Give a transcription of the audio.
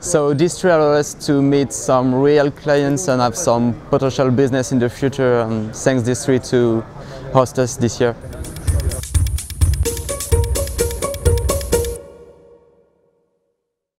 So DISTREE allowed us to meet some real clients and have some potential business in the future and thanks DISTREE to host us this year.